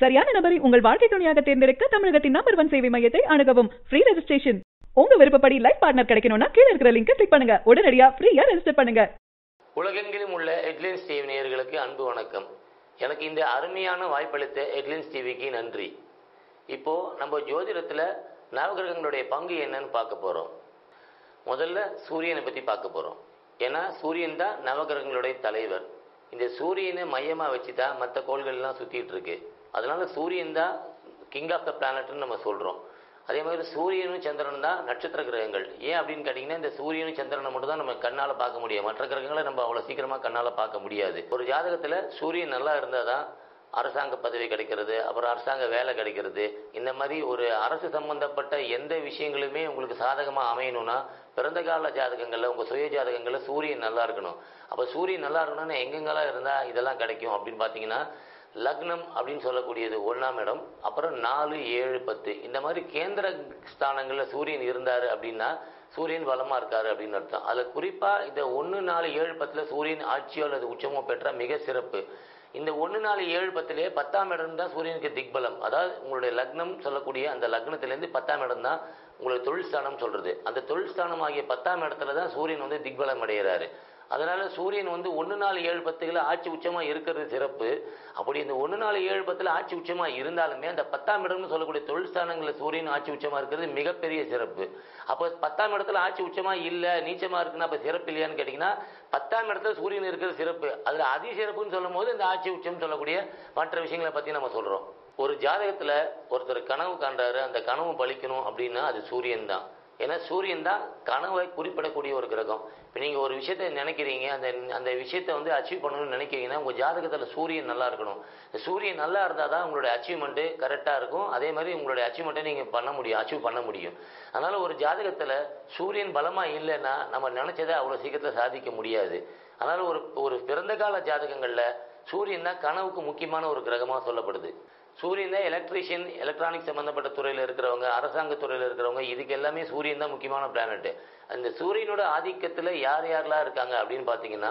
சரியான நபரை உங்கள் வாழ்க்கை துணையாக தேர்ந்தெடுக்க தமிழகத்தின் நம்பர் ஒன் சேவை மையத்தை அணுகவும். ஃப்ரீ ரெஜிஸ்ட்ரேஷன் உங்க விருப்பப்படி லைஃப் பார்ட்னர் கிடைக்கணும்னா கீழே இருக்கிற லிங்கை கிளிக் பண்ணுங்க. உடனடியா ஃப்ரீயா ரெஜிஸ்டர் பண்ணுங்க. உலகெங்கிலும் உள்ள ஹெட்லைன்ஸ் டிவி நேயர்களுக்கு அன்பு வணக்கம். எனக்கு இந்த அருமையான வாய்ப்பளித்த ஹெட்லைன்ஸ் டிவிக்கு நன்றி. இப்போ நம்ம ஜோதிடத்துல நவகிரகங்களுடைய பங்கு என்னன்னு பார்க்க போறோம். முதல்ல சூரியனை பற்றி பார்க்க போகிறோம் ஏன்னா சூரியன் தான் நவகிரகங்களுடைய தலைவர். இந்த சூரியனை மையமாக வச்சு தான் மற்ற கோள்கள்லாம் எல்லாம் இருக்கு. அதனால சூரியன் தான் கிங் ஆஃப் த பிளானட்னு நம்ம சொல்கிறோம் அதே மாதிரி சூரியனும் சந்திரனும் தான் நட்சத்திர கிரகங்கள். ஏன் அப்படின்னு கேட்டிங்கன்னா இந்த சூரியனும் சந்திரனை மட்டும் தான் நம்ம கண்ணால் பார்க்க முடியும். மற்ற கிரகங்களை நம்ம அவ்வளோ சீக்கிரமாக கண்ணால் பார்க்க முடியாது. ஒரு ஜாதகத்தில் சூரியன் நல்லா இருந்தால் தான் அரசாங்க பதவி கிடைக்கிறது அப்புறம் அரசாங்க வேலை கிடைக்கிறது. இந்த மாதிரி ஒரு அரசு சம்பந்தப்பட்ட எந்த விஷயங்களுமே உங்களுக்கு சாதகமாக அமையணும்னா பிறந்த கால ஜாதகங்களில் உங்கள் சுய ஜாதகங்களில் சூரியன் நல்லா இருக்கணும். அப்போ சூரியன் நல்லா இருக்கணும்னா எங்கெங்கெல்லாம் இருந்தால் இதெல்லாம் கிடைக்கும் அப்படின்னு பார்த்தீங்கன்னா லக்னம் அப்படின்னு சொல்லக்கூடியது ஒன்றாம் இடம் அப்புறம் நாலு ஏழு பத்து. இந்த மாதிரி கேந்திர ஸ்தானங்களில் சூரியன் இருந்தார் அப்படின்னா சூரியன் பலமாக இருக்கார் அப்படின்னு அர்த்தம். அதில் குறிப்பாக இந்த ஒன்று நாலு ஏழு பத்தில் சூரியன் ஆட்சியோ அல்லது உச்சமோ பெற்ற மிக சிறப்பு. இந்த ஒன்று நாலு ஏழு பத்துலேயே பத்தாம் இடம் தான் சூரியனுக்கு திக்பலம். அதாவது உங்களுடைய லக்னம் சொல்லக்கூடிய அந்த லக்னத்திலேருந்து பத்தாம் இடம் தான் உங்களுடைய தொழில் ஸ்தானம் சொல்கிறது அந்த தொழில் ஸ்தானம் ஆகிய பத்தாம் இடத்துல தான் சூரியன் வந்து திக்பலம் அடைகிறாரு. அதனால சூரியன் வந்து ஒன்று நாலு ஏழு பத்துகளை ஆட்சி உச்சமாக இருக்கிறது சிறப்பு. அப்படி இந்த ஒன்று நாலு ஏழு பத்தில் ஆட்சி உச்சமாக இருந்தாலுமே அந்த பத்தாம் இடம்னு சொல்லக்கூடிய தொழில் ஸ்தானங்களில் சூரியன் ஆட்சி உச்சமாக இருக்கிறது மிகப்பெரிய சிறப்பு. அப்போ பத்தாம் இடத்துல ஆட்சி உச்சமாக இல்லை நீச்சமாக இருக்குன்னா அப்போ சிறப்பு இல்லையான்னு கேட்டிங்கன்னா பத்தாம் இடத்துல சூரியன் இருக்கிறது சிறப்பு. அதில் அதி சிறப்புன்னு சொல்லும் போது இந்த ஆட்சி உச்சம் சொல்லக்கூடிய மற்ற விஷயங்களை பற்றி நம்ம சொல்கிறோம் ஒரு ஜாதகத்தில் ஒருத்தர் கனவு காண்றாரு அந்த கனவு பலிக்கணும் அப்படின்னா அது சூரியன் தான். ஏன்னா சூரியன் தான் கனவை குறிப்பிடக்கூடிய ஒரு கிரகம். இப்போ நீங்கள் ஒரு விஷயத்த நினைக்கிறீங்க அந்த அந்த விஷயத்தை வந்து அச்சீவ் பண்ணணும்னு நினைக்கிறீங்கன்னா உங்கள் ஜாதகத்தில் சூரியன் நல்லா இருக்கணும். இந்த சூரியன் நல்லா இருந்தால் தான் உங்களுடைய அச்சீவ்மெண்ட்டு கரெக்டாக இருக்கும். அதே மாதிரி உங்களுடைய அச்சீவ்மெண்ட்டை நீங்கள் பண்ண முடியும் அச்சீவ் பண்ண முடியும். அதனால் ஒரு ஜாதகத்தில் சூரியன் பலமாக இல்லைன்னா நம்ம நினச்சதை அவ்வளோ சீக்கிரத்தில் சாதிக்க முடியாது. அதனால் ஒரு ஒரு பிறந்த கால ஜாதகங்களில் சூரியன் தான் கனவுக்கு முக்கியமான ஒரு கிரகமாக சொல்லப்படுது. சூரியன் தான் எலக்ட்ரீஷியன் எலக்ட்ரானிக் சம்பந்தப்பட்ட துறையில் இருக்கிறவங்க அரசாங்க துறையில் இருக்கிறவங்க இதுக்கு எல்லாமே சூரியன் தான் முக்கியமான பிளானட்டு அந்த சூரியனோட ஆதிக்கத்தில் யார் யாரெல்லாம் இருக்காங்க அப்படின்னு பார்த்தீங்கன்னா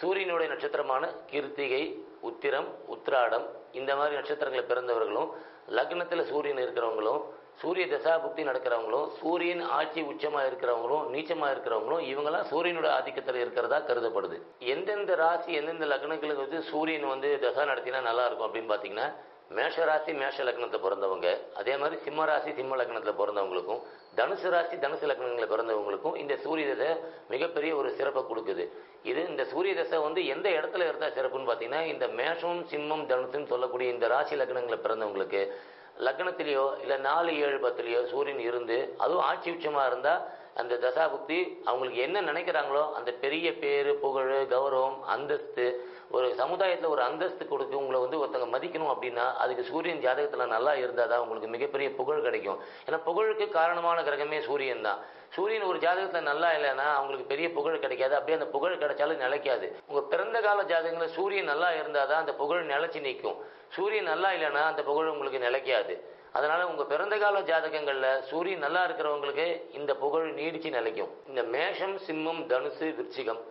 சூரியனுடைய நட்சத்திரமான கிருத்திகை உத்திரம் உத்திராடம் இந்த மாதிரி நட்சத்திரங்களை பிறந்தவர்களும் லக்னத்தில் சூரியன் இருக்கிறவங்களும் சூரிய தசாபுக்தி நடக்கிறவங்களும் சூரியன் ஆட்சி உச்சமா இருக்கிறவங்களும் நீச்சமா இருக்கிறவங்களும் இவங்கெல்லாம் சூரியனோட ஆதிக்கத்தில் இருக்கிறதா கருதப்படுது. எந்தெந்த ராசி எந்தெந்த லக்னங்களுக்கு வந்து சூரியன் வந்து தசா நடத்தினா நல்லா இருக்கும் அப்படின்னு பார்த்தீங்கன்னா மேஷ ராசி மேஷ லக்னத்தை பிறந்தவங்க அதே மாதிரி சிம்ம ராசி சிம்ம லக்னத்தில் பிறந்தவங்களுக்கும் தனுசு ராசி தனுசு லக்னங்களில் பிறந்தவங்களுக்கும் இந்த சூரிய தசை மிகப்பெரிய ஒரு சிறப்பை கொடுக்குது. இது இந்த சூரிய தசை வந்து எந்த இடத்துல இருந்தால் சிறப்புன்னு பார்த்தீங்கன்னா இந்த மேஷம் சிம்மம் தனுசுன்னு சொல்லக்கூடிய இந்த ராசி லக்னங்களில் பிறந்தவங்களுக்கு லக்னத்திலேயோ இல்லை நாலு ஏழு பத்துலேயோ சூரியன் இருந்து அதுவும் ஆட்சி உச்சமாக இருந்தால் அந்த தசாபுக்தி அவங்களுக்கு என்ன நினைக்கிறாங்களோ அந்த பெரிய பேரு புகழ் கௌரவம் அந்தஸ்து ஒரு சமுதாயத்தில் ஒரு அந்தஸ்து கொடுத்து உங்களை வந்து ஒருத்தங்க மதிக்கணும் அப்படின்னா அதுக்கு சூரியன் ஜாதகத்தில் நல்லா இருந்தால் தான் உங்களுக்கு மிகப்பெரிய புகழ் கிடைக்கும். ஏன்னா புகழுக்கு காரணமான கிரகமே சூரியன் தான். சூரியன் ஒரு ஜாதகத்தில் நல்லா இல்லைன்னா அவங்களுக்கு பெரிய புகழ் கிடைக்காது. அப்படியே அந்த புகழ் கிடைச்சாலும் நிலைக்காது. உங்கள் பிறந்த கால ஜாதகங்களில் சூரியன் நல்லா இருந்தால் தான் அந்த புகழ் நிலைச்சு நிற்கும் சூரியன் நல்லா இல்லைன்னா அந்த புகழ் உங்களுக்கு நிலைக்காது. அதனால உங்க பிறந்த கால ஜாதகங்கள்ல சூரியன் நல்லா இருக்கிறவங்களுக்கு இந்த புகழ் நீடிச்சு நிலைக்கும். இந்த மேஷம் சிம்மம் தனுசு விருச்சிகம்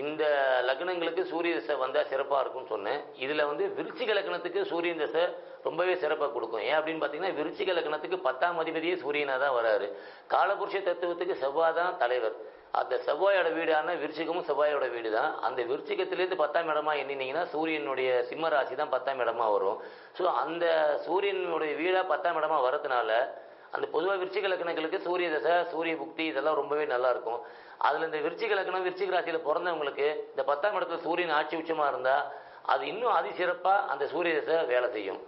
இந்த லக்னங்களுக்கு சூரிய தசை வந்தா சிறப்பா இருக்கும்னு சொன்னேன். இதுல வந்து விருச்சிக லக்னத்துக்கு சூரியன் தசை ரொம்பவே சிறப்பாக கொடுக்கும். ஏன் அப்படின்னு பாத்தீங்கன்னா விருச்சிக லக்னத்துக்கு பத்தாம் அதிபதியே சூரியனா தான் வராரு. காலபுருஷ தத்துவத்துக்கு செவ்வாய் தான் தலைவர். அந்த செவ்வாயோட வீடான விருச்சிகமும் செவ்வாயோட வீடு தான் அந்த விருச்சிகத்திலேருந்து பத்தாம் இடமா எண்ணினீங்கன்னா சூரியனுடைய சிம்ம ராசி தான் பத்தாம் இடமா வரும். ஸோ அந்த சூரியனுடைய வீடா பத்தாம் இடமா வரதுனால அந்த பொதுவாக விருச்சிக லக்கணங்களுக்கு சூரிய தசை சூரிய புக்தி இதெல்லாம் ரொம்பவே நல்லா இருக்கும் அதில் இந்த விருச்சிக லக்கணம் விருச்சிக ராசியில் பிறந்தவங்களுக்கு இந்த பத்தாம் இடத்துல சூரியன் ஆட்சி உச்சமா இருந்தா அது இன்னும் அதிசிறப்பாக அந்த சூரிய தசை வேலை செய்யும்.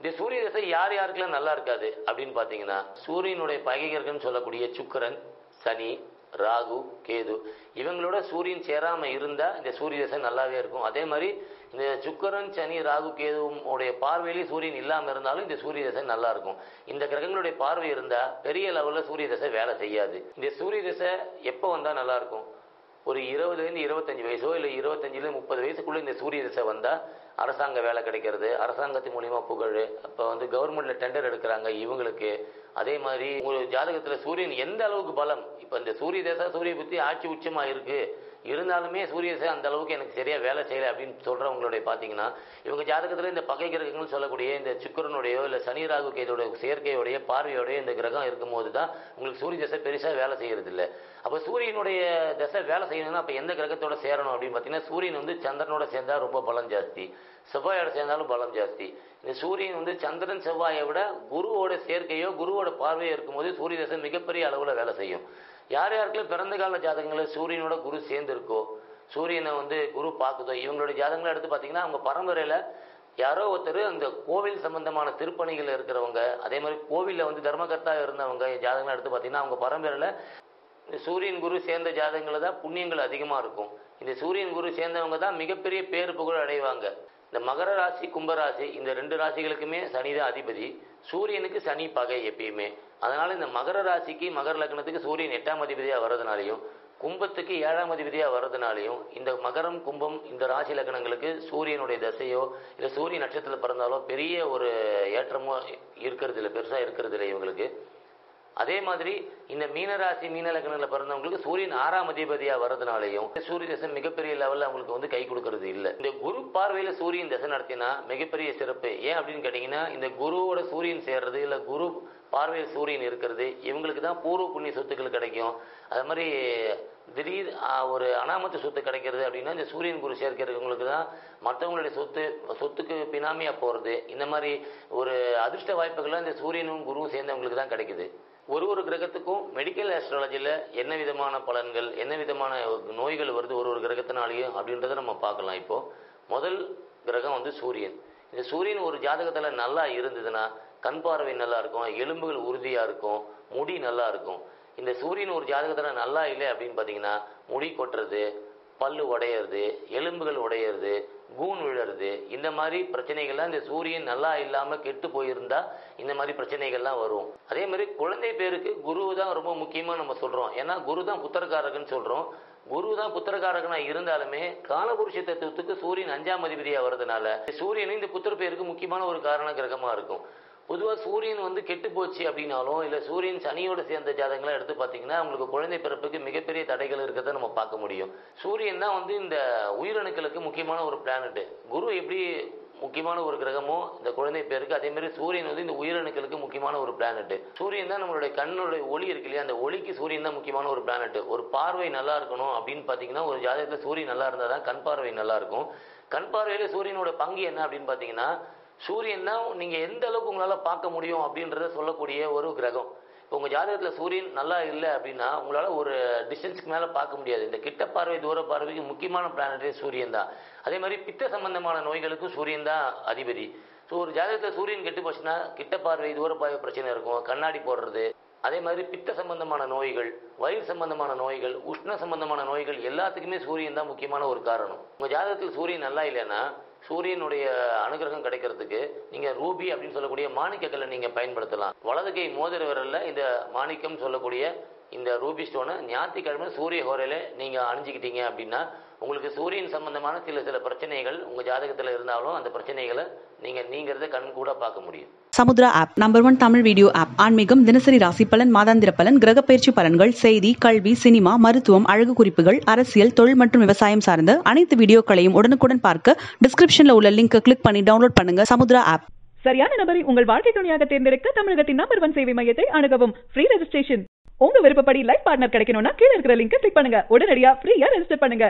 இந்த சூரிய தசை யார் யாருக்கெல்லாம் நல்லா இருக்காது அப்படின்னு பார்த்தீங்கன்னா சூரியனுடைய பகைகர்கள்னு சொல்லக்கூடிய சுக்கரன் சனி ராகு கேது. இவங்களோட சூரியன் சேராம இருந்தா இந்த சூரிய தசை நல்லாவே இருக்கும். அதே மாதிரி இந்த சுக்கரன் சனி ராகு கேதுவும் உடைய பார்வையிலே சூரியன் இல்லாம இருந்தாலும் இந்த சூரிய தசை நல்லா இருக்கும். இந்த கிரகங்களுடைய பார்வை இருந்தா பெரிய லெவல்ல சூரிய தசை வேலை செய்யாது. இந்த சூரிய தசை எப்போ வந்தா நல்லா இருக்கும்? ஒரு இருபதுலேருந்து இருபத்தஞ்சு வயசோ இல்லை இருபத்தஞ்சிலேருந்து முப்பது வயசுக்குள்ள இந்த சூரிய திசை வந்தா அரசாங்க வேலை கிடைக்கிறது அரசாங்கத்தின் மூலியமா புகழ் அப்போ வந்து கவர்மெண்ட்ல டெண்டர் எடுக்கிறாங்க இவங்களுக்கு. அதே மாதிரி ஒரு ஜாதகத்துல சூரியன் எந்த அளவுக்கு பலம்? இப்போ இந்த சூரிய தசை சூரிய புத்தி ஆட்சி உச்சமா இருக்கு. இருந்தாலுமே சூரிய அந்த அளவுக்கு எனக்கு சரியா வேலை செய்யலை அப்படின்னு சொல்றவங்களுடைய பார்த்தீங்கன்னா இவங்க ஜாதகத்துல இந்த பகை கிரகங்கள் சொல்லக்கூடிய இந்த சுக்கரனுடையோ இல்லை சனி ராகு கேதோட சேர்க்கையோடைய பார்வையோடைய இந்த கிரகம் இருக்கும்போது தான் உங்களுக்கு சூரிய தசை பெருசா வேலை செய்யறது இல்லை அப்போ சூரியனுடைய தசை வேலை செய்யணும்னா அப்போ எந்த கிரகத்தோட சேரணும் அப்படின்னு பார்த்தீங்கன்னா சூரியன் வந்து சந்திரனோட சேர்ந்தா ரொம்ப பலம் ஜாஸ்தி. செவ்வாயோட சேர்ந்தாலும் பலம் ஜாஸ்தி. இந்த சூரியன் வந்து சந்திரன் செவ்வாயை விட குருவோட சேர்க்கையோ குருவோட பார்வையோ இருக்கும்போது சூரிய தசை மிகப்பெரிய அளவில் வேலை செய்யும். யார் யாருக்குள்ள பிறந்த கால ஜாதகங்களில் சூரியனோட குரு சேர்ந்துருக்கோ சூரியனை வந்து குரு பார்க்குதோ இவங்களுடைய ஜாதகங்களை எடுத்து பார்த்தீங்கன்னா அவங்க பரம்பரையில் யாரோ ஒருத்தர் அந்த கோவில் சம்பந்தமான திருப்பணிகள் இருக்கிறவங்க அதே மாதிரி கோவிலில் வந்து தர்மகர்த்தா இருந்தவங்க ஜாதகங்களை எடுத்து பார்த்தீங்கன்னா அவங்க பரம்பரையில் இந்த சூரியன் குரு சேர்ந்த ஜாதகங்களை தான் புண்ணியங்கள் அதிகமாக இருக்கும். இந்த சூரியன் குரு சேர்ந்தவங்க தான் மிகப்பெரிய பேர் புகழ் அடைவாங்க. இந்த மகர ராசி கும்பராசி இந்த ரெண்டு ராசிகளுக்குமே சனி தான் அதிபதி. சூரியனுக்கு சனி பகை எப்பயுமே. அதனால இந்த மகர ராசிக்கு மகர லக்னத்துக்கு சூரியன் எட்டாம் அதிபதியாக வர்றதுனாலையும் கும்பத்துக்கு ஏழாம் அதிபதியாக வர்றதுனாலையும் இந்த மகரம் கும்பம் இந்த ராசி லக்னங்களுக்கு சூரியனுடைய தசையோ இல்லை சூரிய நட்சத்திரத்தில் பிறந்தாலோ பெரிய ஒரு ஏற்றமோ இருக்கிறது இல்லை பெருசாக இருக்கிறது இல்லை இவங்களுக்கு. அதே மாதிரி இந்த மீனராசி மீன பிறந்தவங்களுக்கு சூரியன் ஆறாம் அதிபதியா வர்றதுனாலையும் சூரிய தசை மிகப்பெரிய லெவலில் அவங்களுக்கு வந்து கை கொடுக்கறது இல்லை. இந்த குரு பார்வையில சூரியன் தசை நடத்தினா மிகப்பெரிய சிறப்பு. ஏன் அப்படின்னு கேட்டீங்கன்னா இந்த குருவோட சூரியன் சேர்றது இல்ல குரு பார்வையில் சூரியன் இருக்கிறது இவங்களுக்கு தான் பூர்வ புண்ணிய சொத்துக்கள் கிடைக்கும். அது மாதிரி திடீர் ஒரு அனாமத்து சொத்து கிடைக்கிறது அப்படின்னா இந்த சூரியன் குரு சேர்க்கிறவங்களுக்கு தான் மற்றவங்களுடைய சொத்து சொத்துக்கு பினாமியா போறது. இந்த மாதிரி ஒரு அதிர்ஷ்ட வாய்ப்புகள்லாம் இந்த சூரியனும் குருவும் சேர்ந்தவங்களுக்கு தான் கிடைக்குது. ஒரு ஒரு கிரகத்துக்கும் மெடிக்கல் ஆஸ்ட்ராலஜியில் என்ன விதமான பலன்கள் என்ன விதமான நோய்கள் வருது ஒரு ஒரு கிரகத்தினாலேயும் அப்படின்றத நம்ம பார்க்கலாம். இப்போது முதல் கிரகம் வந்து சூரியன். இந்த சூரியன் ஒரு ஜாதகத்தில் நல்லா இருந்ததுன்னா கண் பார்வை நல்லா இருக்கும் எலும்புகள் உறுதியாக இருக்கும் முடி நல்லா இருக்கும். இந்த சூரியன் ஒரு ஜாதகத்தில் நல்லா இல்லை அப்படின்னு பார்த்தீங்கன்னா முடி கொட்டுறது பல்லு உடையிறது எலும்புகள் உடையிறது கூன் விழுறது இந்த மாதிரி பிரச்சனைகள்லாம் இந்த சூரியன் நல்லா இல்லாம கெட்டு போயிருந்தா இந்த மாதிரி பிரச்சனைகள்லாம் வரும். அதே மாதிரி குழந்தை பேருக்கு குரு தான் ரொம்ப முக்கியமா நம்ம சொல்றோம். ஏன்னா குரு தான் புத்திரக்காரகன்னு சொல்றோம். குரு தான் புத்திரக்காரகனா இருந்தாலுமே காலபுருஷ தத்துவத்துக்கு சூரியன் அஞ்சாம் அதிபதியா வர்றதுனால சூரியன் இந்த புத்திர பேருக்கு முக்கியமான ஒரு காரண கிரகமா இருக்கும். பொதுவாக சூரியன் வந்து கெட்டு போச்சு அப்படின்னாலும் இல்லை சூரியன் சனியோட சேர்ந்த ஜாதகங்களை எடுத்து பார்த்தீங்கன்னா உங்களுக்கு குழந்தை பிறப்புக்கு மிகப்பெரிய தடைகள் இருக்கிறத நம்ம பார்க்க முடியும். சூரியன் தான் வந்து இந்த உயிரணுக்களுக்கு முக்கியமான ஒரு பிளானட்டு குரு எப்படி முக்கியமான ஒரு கிரகமோ இந்த குழந்தை பேருக்கு அதே மாதிரி சூரியன் வந்து இந்த உயிரணுக்களுக்கு முக்கியமான ஒரு பிளானட் சூரியன் தான் நம்மளுடைய கண்ணுடைய ஒளி இருக்கு இல்லையா அந்த ஒளிக்கு சூரியன் தான் முக்கியமான ஒரு பிளானட் ஒரு பார்வை நல்லா இருக்கணும் அப்படின்னு பார்த்தீங்கன்னா ஒரு ஜாதகத்தில் சூரியன் நல்லா இருந்தால் தான் கண் பார்வை நல்லா இருக்கும். கண் பார்வையில் சூரியனோட பங்கு என்ன அப்படின்னு பார்த்தீங்கன்னா சூரியன் தான் நீங்கள் எந்த அளவுக்கு உங்களால் பார்க்க முடியும் அப்படின்றத சொல்லக்கூடிய ஒரு கிரகம். இப்போ உங்கள் ஜாதகத்தில் சூரியன் நல்லா இல்லை அப்படின்னா உங்களால் ஒரு டிஸ்டன்ஸ்க்கு மேலே பார்க்க முடியாது. இந்த கிட்ட பார்வை தூர பார்வைக்கு முக்கியமான பிளானட்டே சூரியன் தான். அதே மாதிரி பித்த சம்பந்தமான நோய்களுக்கும் சூரியன் தான் அதிபதி. ஸோ ஒரு ஜாதகத்தில் சூரியன் கெட்டு போச்சுன்னா கிட்ட பார்வை தூர பார்வை பிரச்சனை இருக்கும். கண்ணாடி போடுறது. அதே மாதிரி பித்த சம்பந்தமான நோய்கள் வயிறு சம்பந்தமான நோய்கள் உஷ்ண சம்பந்தமான நோய்கள் எல்லாத்துக்குமே சூரியன் தான் முக்கியமான ஒரு காரணம். உங்கள் ஜாதகத்தில் சூரியன் நல்லா இல்லைன்னா சூரியனுடைய அனுகிரகம் கிடைக்கிறதுக்கு நீங்க ரூபி அப்படின்னு சொல்லக்கூடிய மாணிக்கக்கல்லை நீங்க பயன்படுத்தலாம். வலது கை மோதிர விரல்ல இந்த மாணிக்கம் சொல்லக்கூடிய இந்த ரூபி ஸ்டோனை ஞாயிற்றுக்கிழமை சூரிய ஹோரையில நீங்க அணிஞ்சுக்கிட்டீங்க அப்படின்னா உங்களுக்கு சூரியன் சம்பந்தமான சில சில பிரச்சனைகள் உங்க ஜாதகத்துல இருந்தாலும் அந்த பிரச்சனைகளை நீங்க நீங்கிறத கண் கூட பார்க்க முடியும். Samudra app number one Tamil video app ஆன்மீகம் தினசரி ராசி பலன் மாதாந்திர பலன் கிரக பயிற்சி பலன்கள் செய்தி கல்வி சினிமா மருத்துவம் அழகு குறிப்புகள் அரசியல் தொழில் மற்றும் விவசாயம் சார்ந்த அனைத்து வீடியோக்களையும் உடனுக்குடன் பார்க்க டிஸ்கிரிப்ஷன்ல உள்ள லிங்க் கிளிக் பண்ணி டவுன்லோட் பண்ணுங்க சமுத்ரா ஆப். சரியான நபரை உங்கள் வாழ்க்கை துணையாக தேர்ந்தெடுக்க தமிழகத்தின் நம்பர் ஒன் சேவை மையத்தை அணுகவும். ஃப்ரீ ரெஜிஸ்ட்ரேஷன் உங்க விருப்பப்படி லைஃப் பார்ட்னர் கிடைக்கணும்னா கீழ இருக்கிற லிங்கை கிளிக் பண்ணுங்க. உடனடியா ஃப்ரீயா ரெஜிஸ்டர் பண்ணுங்க.